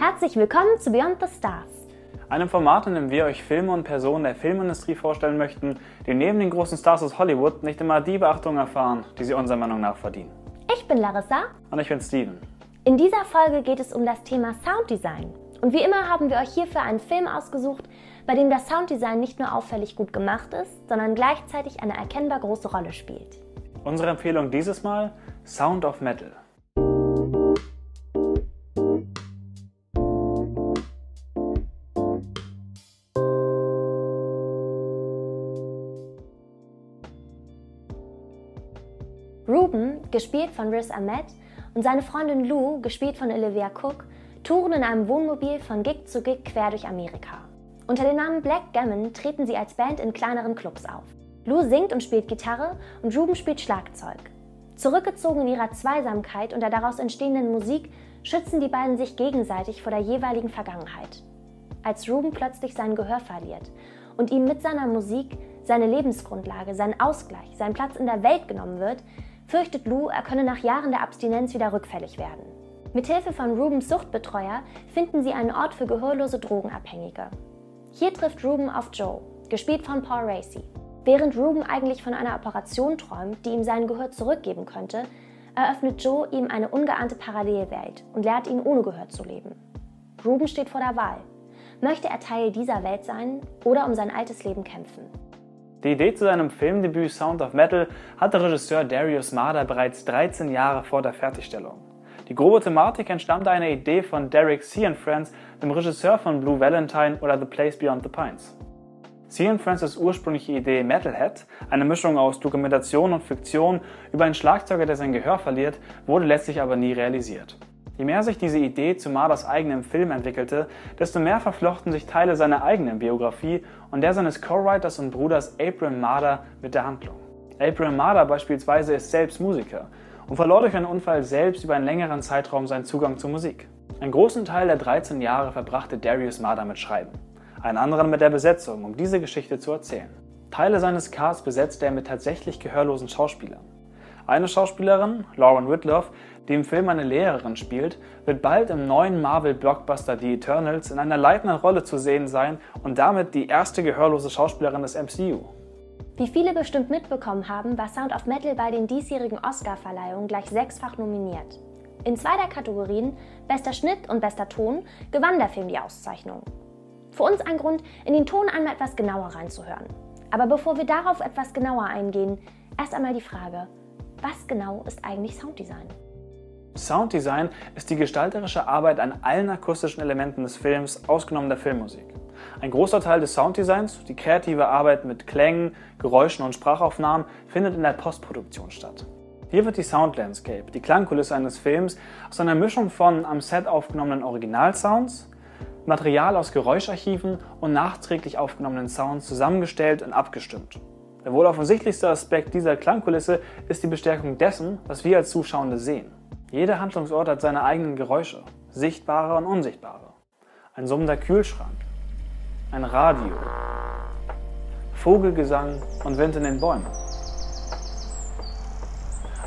Herzlich willkommen zu Beyond the Stars. Einem Format, in dem wir euch Filme und Personen der Filmindustrie vorstellen möchten, die neben den großen Stars aus Hollywood nicht immer die Beachtung erfahren, die sie unserer Meinung nach verdienen. Ich bin Larissa. Und ich bin Steven. In dieser Folge geht es um das Thema Sounddesign. Und wie immer haben wir euch hierfür einen Film ausgesucht, bei dem das Sounddesign nicht nur auffällig gut gemacht ist, sondern gleichzeitig eine erkennbar große Rolle spielt. Unsere Empfehlung dieses Mal Sound of Metal. Ruben, gespielt von Riz Ahmed, und seine Freundin Lou, gespielt von Olivia Cook, touren in einem Wohnmobil von Gig zu Gig quer durch Amerika. Unter dem Namen Black Gammon treten sie als Band in kleineren Clubs auf. Lou singt und spielt Gitarre und Ruben spielt Schlagzeug. Zurückgezogen in ihrer Zweisamkeit und der daraus entstehenden Musik schützen die beiden sich gegenseitig vor der jeweiligen Vergangenheit. Als Ruben plötzlich sein Gehör verliert und ihm mit seiner Musik seine Lebensgrundlage, sein Ausgleich, sein Platz in der Welt genommen wird, fürchtet Lou, er könne nach Jahren der Abstinenz wieder rückfällig werden. Mithilfe von Rubens Suchtbetreuer finden sie einen Ort für gehörlose Drogenabhängige. Hier trifft Ruben auf Joe, gespielt von Paul Racy. Während Ruben eigentlich von einer Operation träumt, die ihm sein Gehör zurückgeben könnte, eröffnet Joe ihm eine ungeahnte Parallelwelt und lehrt ihn ohne Gehör zu leben. Ruben steht vor der Wahl. Möchte er Teil dieser Welt sein oder um sein altes Leben kämpfen? Die Idee zu seinem Filmdebüt Sound of Metal hatte Regisseur Darius Marder bereits 13 Jahre vor der Fertigstellung. Die grobe Thematik entstammte einer Idee von Derek C. Friends, dem Regisseur von Blue Valentine oder The Place Beyond the Pines. C. Francis ursprüngliche Idee Metalhead, eine Mischung aus Dokumentation und Fiktion über einen Schlagzeuger, der sein Gehör verliert, wurde letztlich aber nie realisiert. Je mehr sich diese Idee zu Marders eigenem Film entwickelte, desto mehr verflochten sich Teile seiner eigenen Biografie und der seines Co-Writers und Bruders April Marder mit der Handlung. April Marder beispielsweise ist selbst Musiker und verlor durch einen Unfall selbst über einen längeren Zeitraum seinen Zugang zur Musik. Einen großen Teil der 13 Jahre verbrachte Darius Marder mit Schreiben, einen anderen mit der Besetzung, um diese Geschichte zu erzählen. Teile seines Casts besetzte er mit tatsächlich gehörlosen Schauspielern. Eine Schauspielerin, Lauren Whitloff, die im Film eine Lehrerin spielt, wird bald im neuen Marvel-Blockbuster The Eternals in einer leitenden Rolle zu sehen sein und damit die erste gehörlose Schauspielerin des MCU. Wie viele bestimmt mitbekommen haben, war Sound of Metal bei den diesjährigen Oscar-Verleihungen gleich sechsfach nominiert. In zwei der Kategorien, bester Schnitt und bester Ton, gewann der Film die Auszeichnung. Für uns ein Grund, in den Ton einmal etwas genauer reinzuhören. Aber bevor wir darauf etwas genauer eingehen, erst einmal die Frage, was genau ist eigentlich Sounddesign? Sounddesign ist die gestalterische Arbeit an allen akustischen Elementen des Films, ausgenommen der Filmmusik. Ein großer Teil des Sounddesigns, die kreative Arbeit mit Klängen, Geräuschen und Sprachaufnahmen, findet in der Postproduktion statt. Hier wird die Soundlandscape, die Klangkulisse eines Films, aus einer Mischung von am Set aufgenommenen Originalsounds, Material aus Geräuscharchiven und nachträglich aufgenommenen Sounds zusammengestellt und abgestimmt. Der wohl offensichtlichste Aspekt dieser Klangkulisse ist die Bestärkung dessen, was wir als Zuschauende sehen. Jeder Handlungsort hat seine eigenen Geräusche, sichtbare und unsichtbare. Ein summender Kühlschrank, ein Radio, Vogelgesang und Wind in den Bäumen.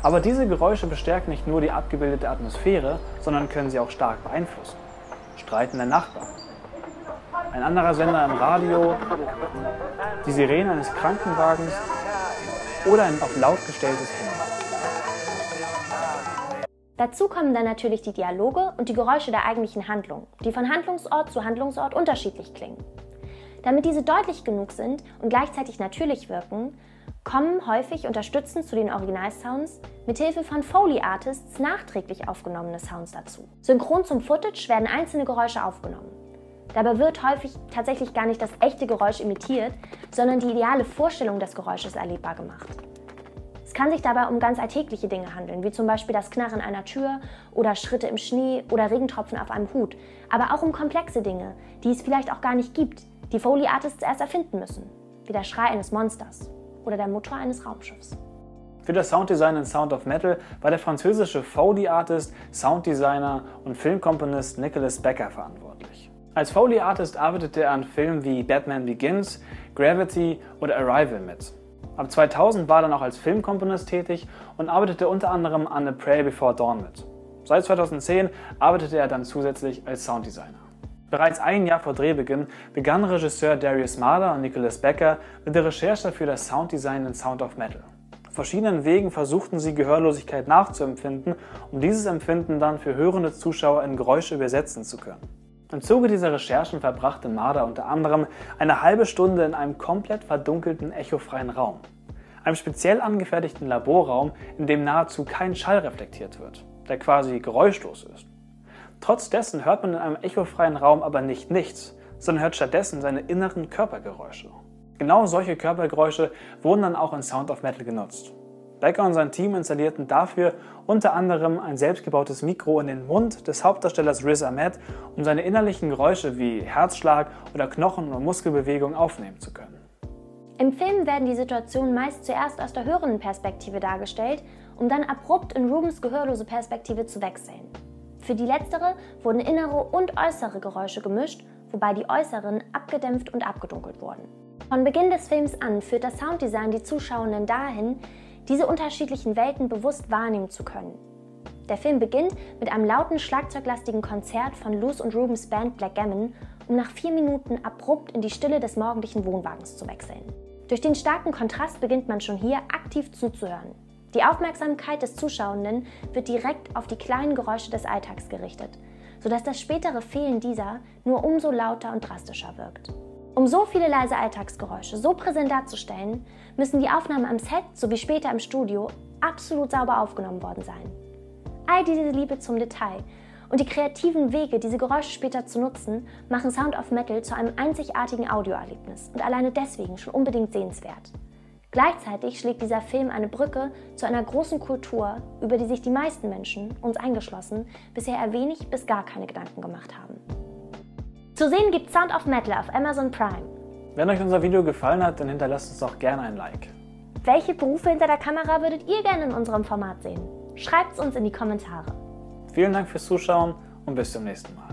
Aber diese Geräusche bestärken nicht nur die abgebildete Atmosphäre, sondern können sie auch stark beeinflussen. Streitende Nachbarn, ein anderer Sender im Radio, die Sirene eines Krankenwagens oder ein auf laut gestelltes Handy. Dazu kommen dann natürlich die Dialoge und die Geräusche der eigentlichen Handlung, die von Handlungsort zu Handlungsort unterschiedlich klingen. Damit diese deutlich genug sind und gleichzeitig natürlich wirken, kommen häufig unterstützend zu den Originalsounds mithilfe von Foley Artists nachträglich aufgenommene Sounds dazu. Synchron zum Footage werden einzelne Geräusche aufgenommen. Dabei wird häufig tatsächlich gar nicht das echte Geräusch imitiert, sondern die ideale Vorstellung des Geräusches erlebbar gemacht. Es kann sich dabei um ganz alltägliche Dinge handeln, wie zum Beispiel das Knarren einer Tür oder Schritte im Schnee oder Regentropfen auf einem Hut, aber auch um komplexe Dinge, die es vielleicht auch gar nicht gibt, die Foley Artists erst erfinden müssen, wie der Schrei eines Monsters oder der Motor eines Raumschiffs. Für das Sounddesign in Sound of Metal war der französische Foley-Artist, Sounddesigner und Filmkomponist Nicholas Becker verantwortlich. Als Foley-Artist arbeitete er an Filmen wie Batman Begins, Gravity oder Arrival mit. Ab 2000 war er dann auch als Filmkomponist tätig und arbeitete unter anderem an A Prey Before Dawn mit. Seit 2010 arbeitete er dann zusätzlich als Sounddesigner. Bereits ein Jahr vor Drehbeginn begannen Regisseur Darius Marder und Nicholas Becker mit der Recherche für das Sounddesign in Sound of Metal. Auf verschiedenen Wegen versuchten sie Gehörlosigkeit nachzuempfinden, um dieses Empfinden dann für hörende Zuschauer in Geräusche übersetzen zu können. Im Zuge dieser Recherchen verbrachte Marder unter anderem eine halbe Stunde in einem komplett verdunkelten, echofreien Raum. Einem speziell angefertigten Laborraum, in dem nahezu kein Schall reflektiert wird, der quasi geräuschlos ist. Trotz dessen hört man in einem echofreien Raum aber nicht nichts, sondern hört stattdessen seine inneren Körpergeräusche. Genau solche Körpergeräusche wurden dann auch in Sound of Metal genutzt. Becker und sein Team installierten dafür unter anderem ein selbstgebautes Mikro in den Mund des Hauptdarstellers Riz Ahmed, um seine innerlichen Geräusche wie Herzschlag oder Knochen- und Muskelbewegungen aufnehmen zu können. Im Film werden die Situationen meist zuerst aus der hörenden Perspektive dargestellt, um dann abrupt in Rubens gehörlose Perspektive zu wechseln. Für die letztere wurden innere und äußere Geräusche gemischt, wobei die äußeren abgedämpft und abgedunkelt wurden. Von Beginn des Films an führt das Sounddesign die Zuschauenden dahin, diese unterschiedlichen Welten bewusst wahrnehmen zu können. Der Film beginnt mit einem lauten, schlagzeuglastigen Konzert von Luz und Rubens Band Black Gammon, um nach vier Minuten abrupt in die Stille des morgendlichen Wohnwagens zu wechseln. Durch den starken Kontrast beginnt man schon hier aktiv zuzuhören. Die Aufmerksamkeit des Zuschauenden wird direkt auf die kleinen Geräusche des Alltags gerichtet, sodass das spätere Fehlen dieser nur umso lauter und drastischer wirkt. Um so viele leise Alltagsgeräusche so präsent darzustellen, müssen die Aufnahmen am Set sowie später im Studio absolut sauber aufgenommen worden sein. All diese Liebe zum Detail und die kreativen Wege, diese Geräusche später zu nutzen, machen Sound of Metal zu einem einzigartigen Audioerlebnis und alleine deswegen schon unbedingt sehenswert. Gleichzeitig schlägt dieser Film eine Brücke zu einer großen Kultur, über die sich die meisten Menschen, uns eingeschlossen, bisher eher wenig bis gar keine Gedanken gemacht haben. Zu sehen gibt Sound of Metal auf Amazon Prime. Wenn euch unser Video gefallen hat, dann hinterlasst uns doch gerne ein Like. Welche Berufe hinter der Kamera würdet ihr gerne in unserem Format sehen? Schreibt es uns in die Kommentare. Vielen Dank fürs Zuschauen und bis zum nächsten Mal.